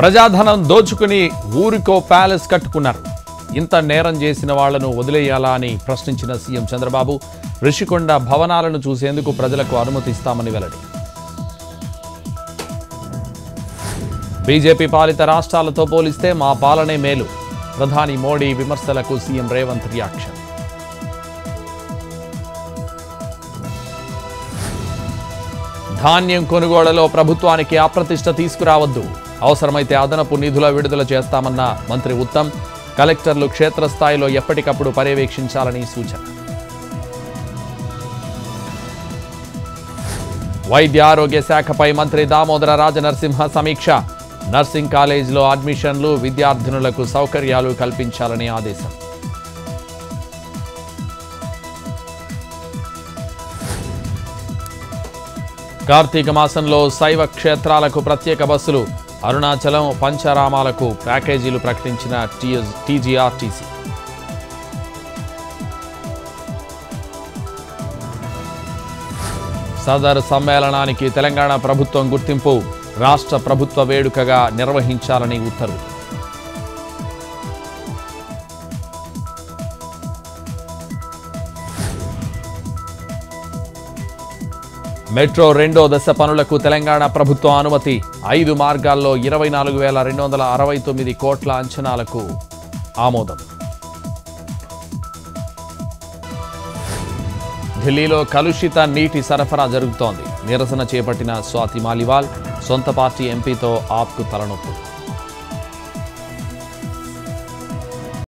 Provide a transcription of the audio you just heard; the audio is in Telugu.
ప్రజాధనం దోచుకుని ఊరికో ప్యాలెస్ కట్టుకున్నారు. ఇంత నేరం చేసిన వాళ్ళను వదిలేయాలా అని ప్రశ్నించిన సీఎం చంద్రబాబు ఋషికొండ భవనాలను చూసేందుకు ప్రజలకు అనుమతిస్తామని వెల్లడి. బీజేపీ పాలిత రాష్ట్రాలతో పోలిస్తే మా పాలనే మేలు. ప్రధాని మోడీ విమర్శలకు సీఎం రేవంత్ రియాక్షన్. ధాన్యం కొనుగోళ్ళలో ప్రభుత్వానికి అప్రతిష్ట తీసుకురావద్దు. అవసరమైతే అదనపు నిధుల విడుదల చేస్తామన్న మంత్రి ఉత్తమ్ కలెక్టర్లు క్షేత్రస్థాయిలో ఎప్పటికప్పుడు పర్యవేక్షించాలని సూచన. వైద్య ఆరోగ్య శాఖపై మంత్రి దామోదర రాజనరసింహ సమీక్ష. నర్సింగ్ కాలేజీలో అడ్మిషన్లు విద్యార్థినులకు సౌకర్యాలు కల్పించాలని ఆదేశం. కార్తీక మాసంలో శైవ క్షేత్రాలకు ప్రత్యేక బస్సులు. అరుణాచలం పంచరామాలకు ప్యాకేజీలు ప్రకటించిన టీజీఆర్టీసీ. సదర్ సమ్మేళనానికి తెలంగాణ ప్రభుత్వం గుర్తింపు రాష్ట్ర ప్రభుత్వ వేడుకగా నిర్వహించాలని ఉత్తర్వు మెట్రో రెండో దశ పనులకు తెలంగాణ ప్రభుత్వం అనుమతి. ఐదు మార్గాల్లో ఇరవై నాలుగు వేల రెండు వందల అరవై తొమ్మిది కోట్ల అంచనాలకు ఆమోదం. ఢిల్లీలో కలుషిత నీటి సరఫరా జరుగుతోంది. నిరసన చేపట్టిన స్వాతి మాలివాల్ సొంత పార్టీ ఎంపీతో ఆప్కు తలనొప్పులు.